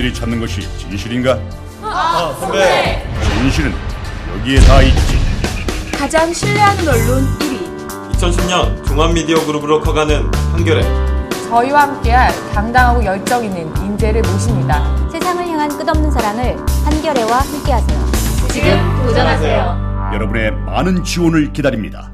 너희들이 찾는 것이 진실인가? 아, 아 선배. 진실은 여기에 다 있지. 가장 신뢰하는 언론 1위 2010년 종합미디어 그룹으로 커가는 한겨레. 저희와 함께할 당당하고 열정 있는 인재를 모십니다. 세상을 향한 끝없는 사랑을 한겨레와 함께하세요. 지금 도전하세요. 여러분의 많은 지원을 기다립니다.